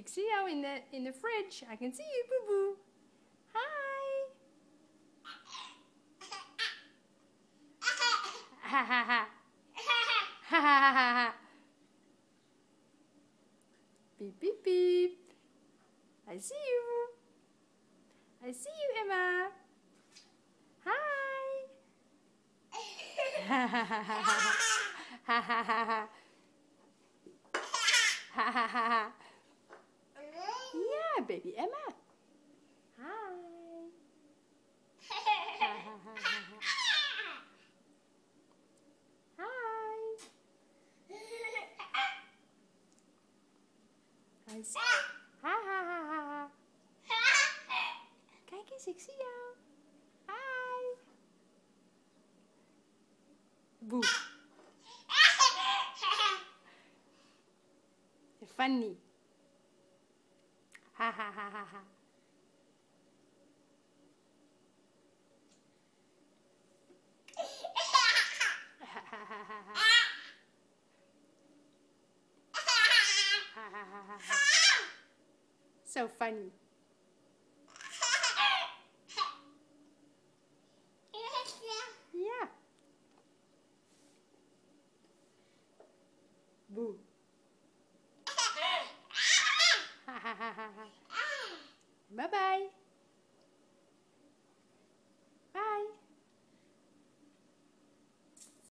Ik in the, in the fridge. I can see you, boo boo. Hi. Ha ha ha. Ha ha ha ha. Beep beep beep. I see you. I see you, Emma. Hi. Ha ha ha ha ha. Ha ha ha ha. Ha ha ha ha. Yeah, baby Emma. Hi. Hi. I see. Ha ha ha ha ha. Kijk eens, ik zie jou. Hi. Boe. Funny. Ha ha ha ha ha. So funny. Yeah. Boo. Bye bye.